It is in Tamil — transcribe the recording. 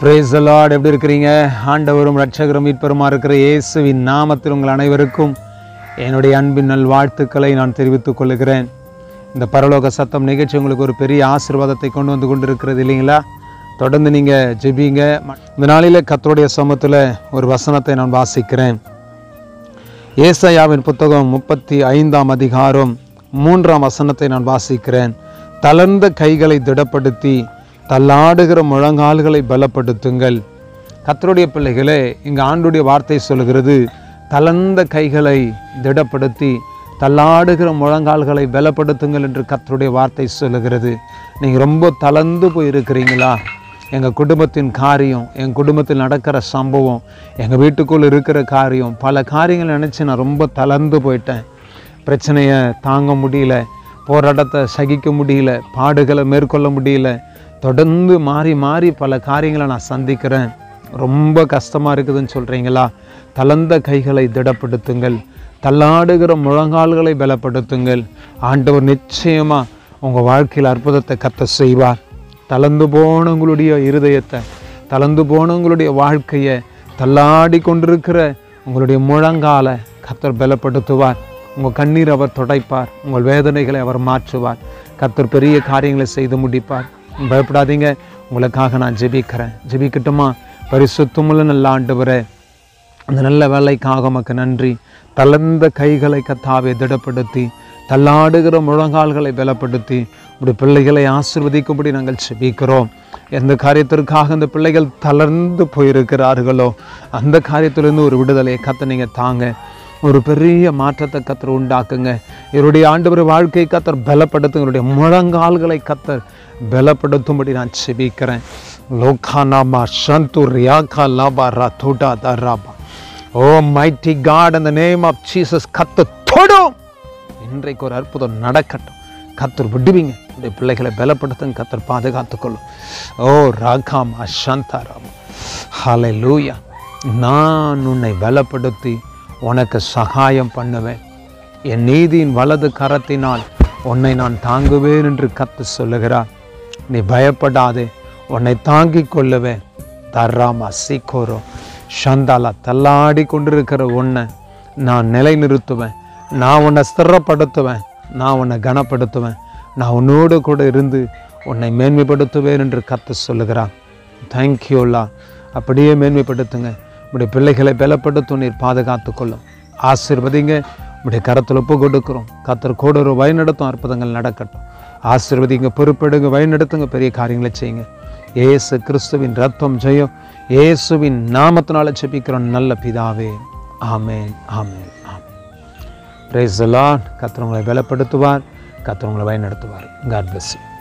பிரேஸ் அலாட் எப்படி இருக்கிறீங்க? ஆண்டவரும் ரட்சகரும் மீட்பருமா இருக்கிற இயேசுவின் நாமத்தில் உங்கள் அனைவருக்கும் என்னுடைய அன்பின் நல் வாழ்த்துக்களை நான் தெரிவித்துக் கொள்கிறேன். இந்த பரலோக சத்தம் நிகழ்ச்சி உங்களுக்கு ஒரு பெரிய ஆசீர்வாதத்தை கொண்டு வந்து கொண்டிருக்கிறது இல்லைங்களா? தொடர்ந்து நீங்கள் ஜெபிங்க. இந்த நாளில் கத்தருடைய சமத்தில் ஒரு வசனத்தை நான் வாசிக்கிறேன். ஏசையாவின் புத்தகம் முப்பத்தி ஐந்தாம் அதிகாரம் மூன்றாம் வசனத்தை நான் வாசிக்கிறேன். தளர்ந்த கைகளை திடப்படுத்தி தள்ளாடுகிற முழங்கால்களை பலப்படுத்துங்கள். கத்தருடைய பிள்ளைகளே இங்கே ஆண்டுடைய வார்த்தை சொல்கிறது தளர்ந்த கைகளை திடப்படுத்தி தள்ளாடுகிற முழங்கால்களை பலப்படுத்துங்கள் என்று கத்தருடைய வார்த்தை சொல்லுகிறது. நீங்கள் ரொம்ப தளர்ந்து போயிருக்கிறீங்களா? எங்கள் குடும்பத்தின் காரியம் என் குடும்பத்தில் நடக்கிற சம்பவம் எங்கள் வீட்டுக்குள்ளே இருக்கிற காரியம் பல காரியங்கள் நினச்சி நான் ரொம்ப தளர்ந்து போயிட்டேன். பிரச்சனையை தாங்க முடியல போராட்டத்தை சகிக்க முடியல பாடுகளை மேற்கொள்ள முடியல தொடர்ந்து மாறி மாறி பல காரியங்களை நான் சந்திக்கிறேன். ரொம்ப கஷ்டமாக இருக்குதுன்னு சொல்கிறீங்களா தளர்ந்த கைகளை திடப்படுத்துங்கள். தள்ளாடுகிற முழங்கால்களை பலப்படுத்துங்கள். ஆண்டவர் நிச்சயமாக உங்கள் வாழ்க்கையில் அற்புதத்தை கத்த செய்வார். தளர்ந்து போனவங்களுடைய இருதயத்தை தளர்ந்து போனவங்களுடைய வாழ்க்கையை தள்ளாடி கொண்டிருக்கிற உங்களுடைய முழங்காலை கத்தர் பலப்படுத்துவார். உங்கள் கண்ணீர் அவர் துடைப்பார். உங்கள் வேதனைகளை அவர் மாற்றுவார். கத்தர் பெரிய காரியங்களை செய்து முடிப்பார். பயப்படாதீங்க. உங்களுக்காக நான் ஜெபிக்கிறேன். ஜெபிக்கட்டுமா? பரிசுத்தமுள்ள நல்ல ஆண்டவரே அந்த நல்ல வேலைக்காக உமக்கு நன்றி. தளர்ந்த கைகளை கத்தாவை திடப்படுத்தி தள்ளாடுகிற முழங்கால்களை பலப்படுத்தி இப்படி பிள்ளைகளை ஆசிர்வதிக்கும்படி நாங்கள் செபிக்கிறோம் எந்த காரியத்திற்காக இந்த பிள்ளைகள் தளர்ந்து போயிருக்கிறார்களோ அந்த காரியத்திலிருந்து ஒரு விடுதலையை கத்த நீங்கள் தாங்க. ஒரு பெரிய மாற்றத்தை கத்தர் உண்டாக்குங்க. என்னுடைய ஆண்டவர் வாழ்க்கை கத்தர் பலப்படுத்துங்க. என்னுடைய முழங்கால்களை கத்தர் பலப்படுத்தும்படி நான் செபிக்கிறேன். லோகானாமா சந்து ரியாக்கா லாபா ரா தூடா ராபா ஓ மைட்டி காட் அந்த நேம் ஆஃப் ஜீசஸ் கத்த தொடும். இன்றைக்கு ஒரு அற்புதம் நடக்கட்டும். கத்தர் விடுவீங்க. இந்த பிள்ளைகளை பலப்படுத்துங்க. கத்தர் பாதுகாத்துக்கொள்ளும். ஓ ராகாமா சந்தாராமா ஹலை லூயா நான் உன்னை பலப்படுத்தி உனக்கு சகாயம் பண்ணுவேன். என் நீதியின் வலது கரத்தினால் உன்னை நான் தாங்குவேன் என்று கத்து சொல்லுகிறார். நீ பயப்படாதே உன்னை தாங்கி கொள்ளுவேன். தர்ராமா சீக்கோரோ சந்தாலா தள்ளாடி கொண்டிருக்கிற உன்னை நான் நிலைநிறுத்துவேன். நான் உன்னை ஸ்திரப்படுத்துவேன் நான் உன்னை கனப்படுத்துவேன். நான் உன்னோடு கூட இருந்து உன்னை மேன்மைப்படுத்துவேன் என்று கத்து சொல்லுகிறான் தேங்க்யூல்லா அப்படியே மேன்மைப்படுத்துங்க. உடைய பிள்ளைகளை பலப்படுத்தும் நீர் பாதுகாத்து கொள்ளும். ஆசிர்வதிங்க. உடைய கரத்தில் ஒப்பு கொடுக்குறோம். கத்தர் கூட ஒரு வழிநடத்தும் அற்புதங்கள் நடக்கட்டும். ஆசிர்வதிங்க பொறுப்பெடுங்க வழிநடத்துங்க பெரிய காரியங்களை செய்யுங்க. ஏசு கிறிஸ்துவின் ரத்தம் ஜெயம். இயேசுவின் நாமத்தினால செபிக்கிறோம் நல்ல பிதாவே. ஆமேன் ஆமேன் ஆமேன். பிரேசலான் கத்திரவங்களை பலப்படுத்துவார். கத்திரவங்களை வழிநடத்துவார். God bless you